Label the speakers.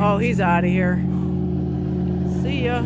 Speaker 1: Oh, he's out of here. See ya.